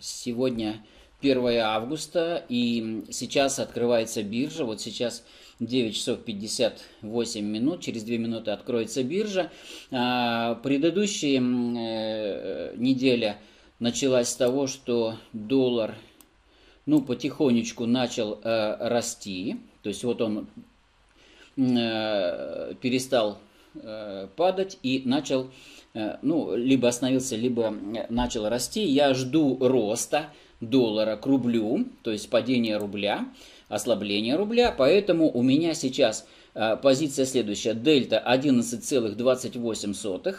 Сегодня 1 августа, и сейчас открывается биржа. Вот сейчас 9 часов 58 минут, через 2 минуты откроется биржа. А, предыдущая э, неделя началась с того, что доллар ну, потихонечку начал э, расти. То есть вот он э, перестал падать и начал Э, ну, либо остановился, либо э, начал расти. Я жду роста доллара к рублю, то есть падения рубля, ослабления рубля. Поэтому у меня сейчас э, позиция следующая. Дельта 11,28.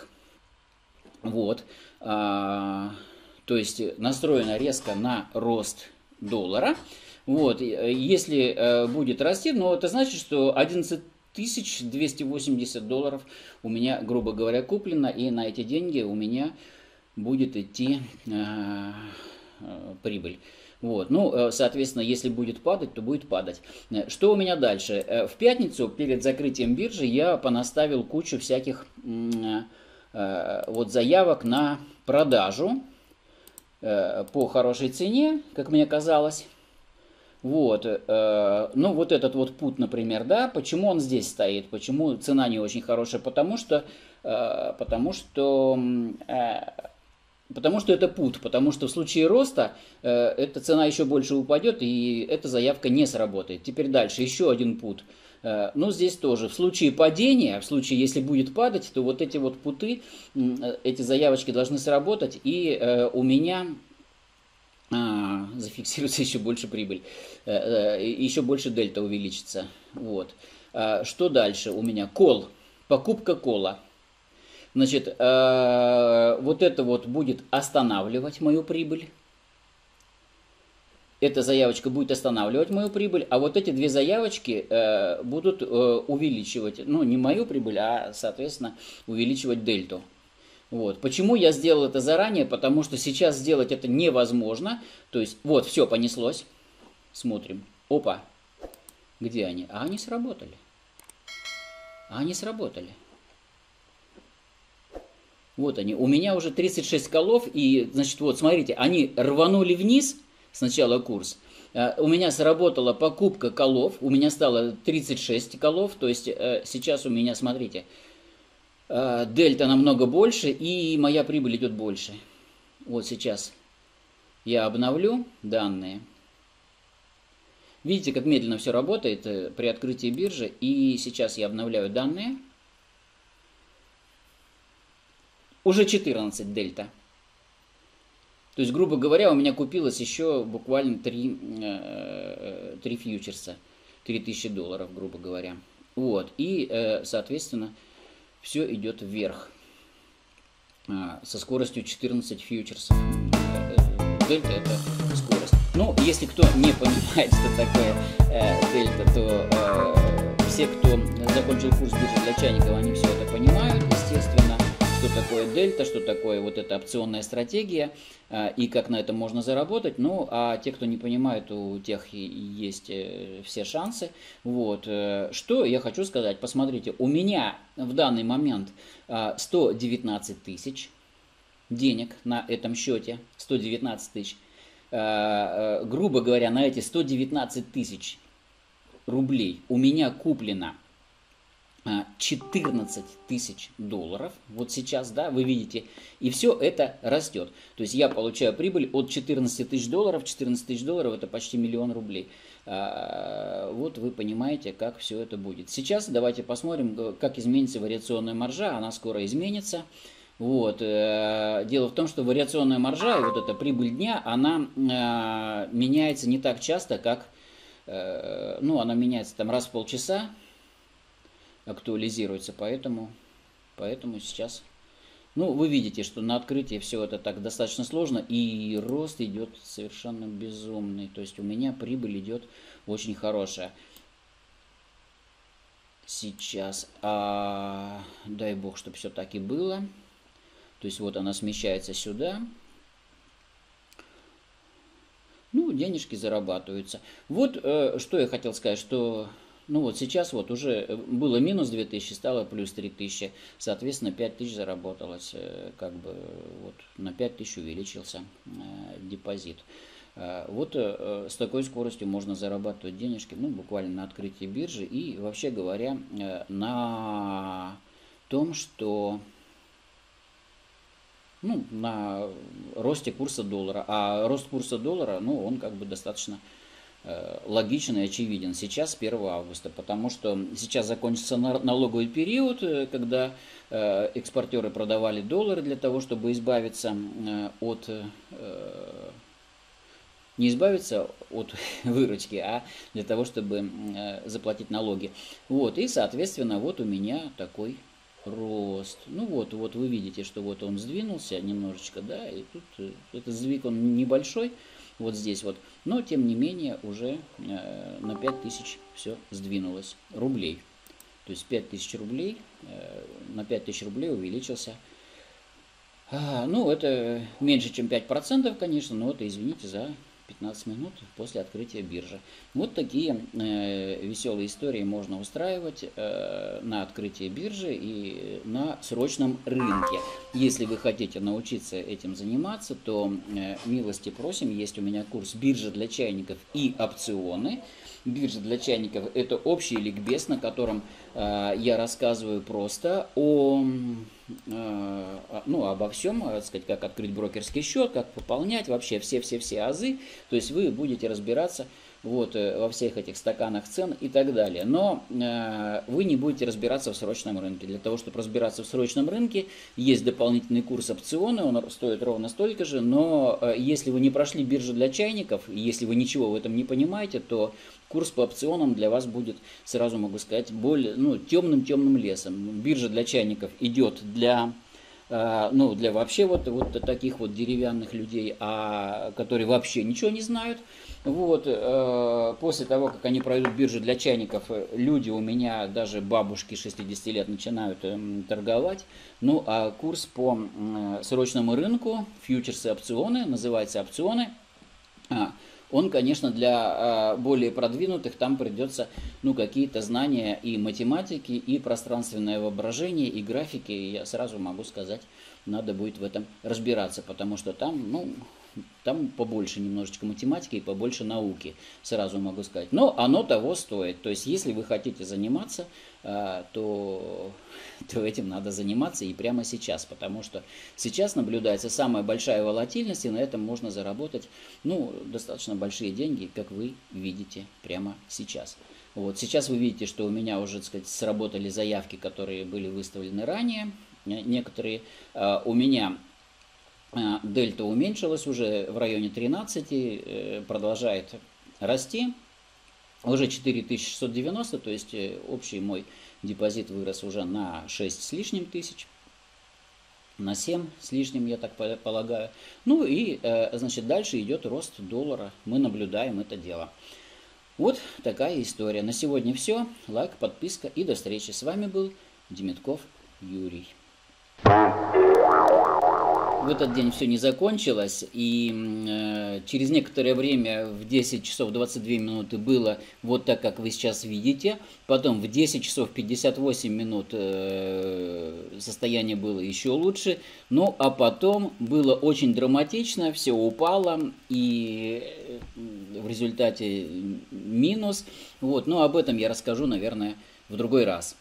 Вот. А, то есть настроена резко на рост доллара. Вот, если будет расти, но это значит, что 11 1280 долларов у меня, грубо говоря, куплено, и на эти деньги у меня будет идти э, э, прибыль. Вот. Ну, э, соответственно, если будет падать, то будет падать. Э, что у меня дальше? Э, в пятницу перед закрытием биржи я понаставил кучу всяких вот заявок на продажу по хорошей цене, как мне казалось. Вот, э, ну вот этот вот путь, например, да, почему он здесь стоит, почему цена не очень хорошая, потому что, э, потому что, э, потому что это путь, потому что в случае роста э, эта цена еще больше упадет и эта заявка не сработает. Теперь дальше еще один путь. Э, ну, здесь тоже. В случае падения, в случае, если будет падать, то вот эти вот путы, э, эти заявочки должны сработать. И э, у меня а, зафиксируется еще больше прибыль, еще больше дельта увеличится. Вот. А, что дальше у меня? Кол, покупка кола. Значит, вот это вот будет останавливать мою прибыль. Эта заявочка будет останавливать мою прибыль, а вот эти две заявочки будут увеличивать, ну, не мою прибыль, а, соответственно, увеличивать дельту. Вот. Почему я сделал это заранее? Потому что сейчас сделать это невозможно. То есть, вот, все, понеслось. Смотрим. Опа. Где они? А они сработали. А они сработали. Вот они. У меня уже 36 колов. И, значит, вот, смотрите, они рванули вниз сначала курс. Э, у меня сработала покупка колов. У меня стало 36 колов. То есть, э, сейчас у меня, смотрите, Э, дельта намного больше, и моя прибыль идет больше. Вот сейчас я обновлю данные. Видите, как медленно все работает при открытии биржи. И сейчас я обновляю данные. Уже 14 дельта. То есть, грубо говоря, у меня купилось еще буквально 3, 3 э, фьючерса. 3000 долларов, грубо говоря. Вот. И, соответственно, все идет вверх а, со скоростью 14 фьючерсов. Дельта это скорость. Ну, если кто не понимает, что такое э, дельта, то э, все, кто закончил курс биржи для чайников, они все это понимают, естественно что такое дельта, что такое вот эта опционная стратегия а, и как на этом можно заработать. Ну, а те, кто не понимает, у тех есть э, все шансы. Вот. Э, что я хочу сказать? Посмотрите, у меня в данный момент 119 а, тысяч денег на этом счете, 119 тысяч. А, грубо говоря, на эти 119 тысяч рублей у меня куплено 14 тысяч долларов, вот сейчас, да, вы видите, и все это растет. То есть я получаю прибыль от 14 тысяч долларов, 14 тысяч долларов это почти миллион рублей. А, вот вы понимаете, как все это будет. Сейчас давайте посмотрим, как изменится вариационная маржа, она скоро изменится. Вот. Э, дело в том, что вариационная маржа и вот эта прибыль дня, она а, меняется не так часто, как, э, ну, она меняется там раз в полчаса, актуализируется, поэтому, поэтому сейчас... Ну, вы видите, что на открытии все это так достаточно сложно, и рост идет совершенно безумный. То есть у меня прибыль идет очень хорошая. Сейчас, а, дай бог, чтобы все так и было. То есть вот она смещается сюда. Ну, денежки зарабатываются. Вот э, что я хотел сказать, что ну вот сейчас вот уже было минус 2000, стало плюс 3000, соответственно 5000 заработалось, э, как бы вот на 5000 увеличился э, депозит. Э, вот э, с такой скоростью можно зарабатывать денежки, ну, буквально на открытии биржи и, вообще говоря, э, на том, что ну, на росте курса доллара. А рост курса доллара, ну, он как бы достаточно логичен и очевиден сейчас, с 1 августа, потому что сейчас закончится налоговый период, когда экспортеры продавали доллары для того, чтобы избавиться от не избавиться от выручки, а для того, чтобы э, заплатить налоги. Вот, и, соответственно, вот у меня такой рост. Ну вот, вот вы видите, что вот он сдвинулся немножечко, да, и тут э, этот сдвиг, он небольшой, вот здесь вот, но тем не менее уже э, на 5000 все сдвинулось рублей. То есть 5000 рублей, э, на 5000 рублей увеличился а, ну, это меньше, чем 5%, конечно, но это, извините за 15 минут после открытия биржи. Вот такие э, веселые истории можно устраивать э, на открытии биржи и на срочном рынке. Если вы хотите научиться этим заниматься, то э, милости просим, есть у меня курс биржа для чайников и опционы. Биржа для чайников это общий ликбез, на котором э, я рассказываю просто о ну, обо всем, так сказать, как открыть брокерский счет, как пополнять, вообще все-все-все азы. То есть вы будете разбираться вот, э, во всех этих стаканах цен и так далее. Но э, вы не будете разбираться в срочном рынке. Для того, чтобы разбираться в срочном рынке, есть дополнительный курс опционы, он стоит ровно столько же, но э, если вы не прошли биржу для чайников, если вы ничего в этом не понимаете, то курс по опционам для вас будет, сразу могу сказать, более, ну, темным-темным лесом. Биржа для чайников идет для ну, для вообще вот, вот таких вот деревянных людей, а, которые вообще ничего не знают. Вот, э, после того, как они пройдут биржу для чайников, люди у меня, даже бабушки 60 лет, начинают э, торговать. Ну, а курс по э, срочному рынку, фьючерсы, опционы, называется опционы, а, он, конечно, для э, более продвинутых, там придется ну, какие-то знания и математики, и пространственное воображение, и графики. Я сразу могу сказать, надо будет в этом разбираться, потому что там, ну, там побольше немножечко математики и побольше науки, сразу могу сказать. Но оно того стоит. То есть, если вы хотите заниматься, а, то, то этим надо заниматься и прямо сейчас, потому что сейчас наблюдается самая большая волатильность, и на этом можно заработать ну, достаточно большие деньги, как вы видите прямо сейчас. Вот сейчас вы видите, что у меня уже так сказать, сработали заявки, которые были выставлены ранее. Некоторые uh, у меня а, дельта уменьшилась уже в районе 13, э, продолжает расти. Уже 4690, то есть э, общий мой депозит вырос уже на 6 с лишним тысяч. На 7 с лишним, я так полагаю. Ну и, э, значит, дальше идет рост доллара. Мы наблюдаем это дело. Вот такая история. На сегодня все. Лайк, подписка и до встречи. С вами был Демитков Юрий в этот день все не закончилось, и э, через некоторое время в 10 часов 22 минуты было вот так, как вы сейчас видите. Потом в 10 часов 58 минут э, состояние было еще лучше. Ну, а потом было очень драматично, все упало, и э, в результате минус. Вот, но об этом я расскажу, наверное, в другой раз.